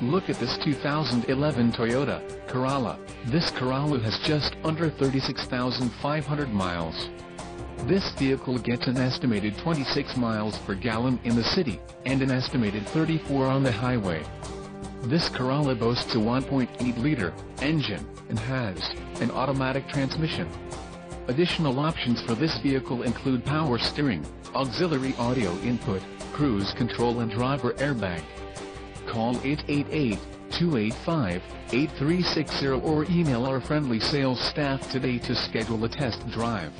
Look at this 2011 Toyota Corolla. This Corolla has just under 36,500 miles. This vehicle gets an estimated 26 miles per gallon in the city, and an estimated 34 on the highway. This Corolla boasts a 1.8-liter engine, and has an automatic transmission. Additional options for this vehicle include power steering, auxiliary audio input, cruise control and driver airbag. Call 888-285-8360 or email our friendly sales staff today to schedule a test drive.